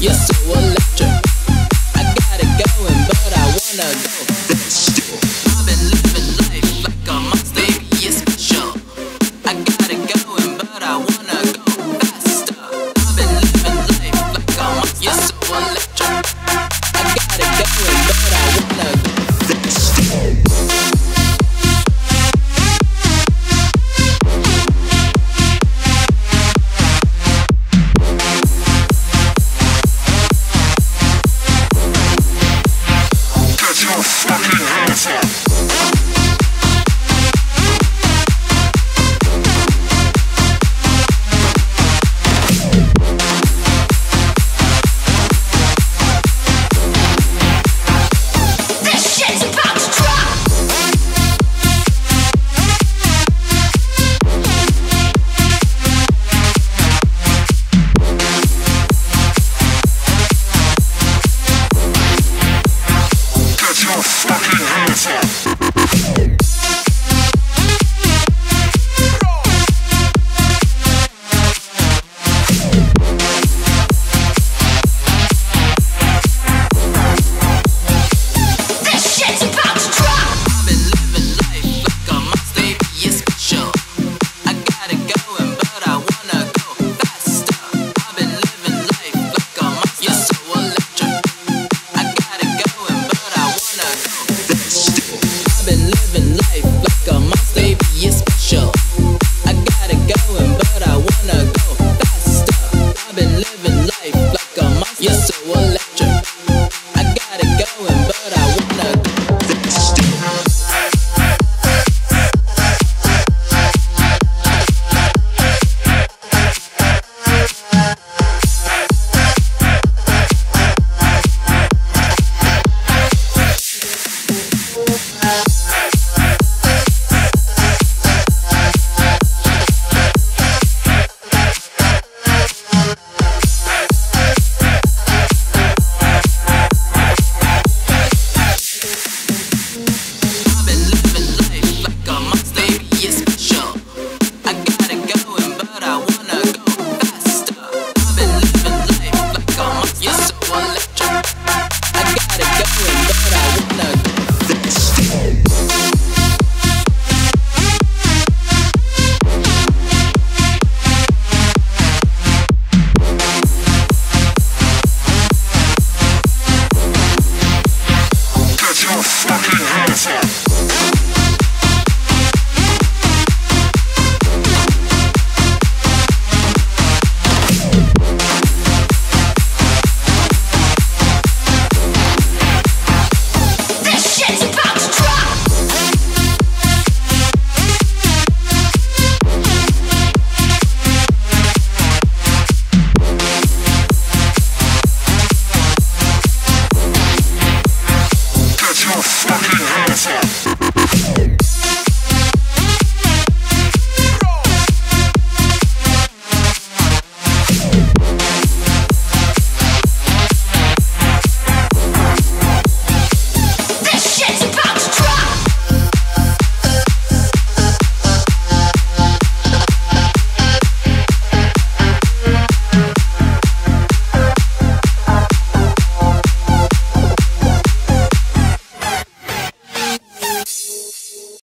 Yeah. fucking handsome. your fucking hands up! living life. your fucking house up.